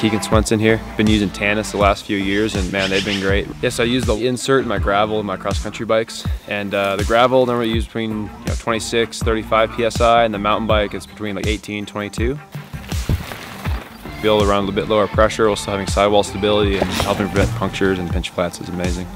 Keegan Swenson here. Been using Tannus the last few years and man, they've been great. Yes, I use the insert in my gravel and my cross country bikes. And uh, the gravel normally use between you know, 26, 35 PSI and the mountain bike it's between like 18, 22. Be around a little bit lower pressure while still having sidewall stability and helping prevent punctures and pinch flats is amazing.